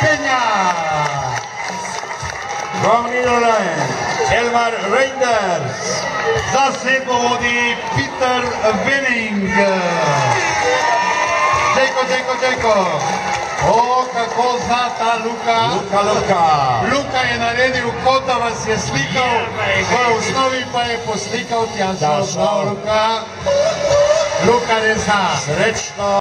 Peña. From Netherlands, Elmar Reinders. Za se povodi Peter Winning. Čeko, čeko, čeko. O, kako zna ta Luka. Luka, Luka. Luka je naredil, kot da vas je slikal, v eh, osnovi pa je poslikal Tjansko. Luka. Luka ne zna. Srečno.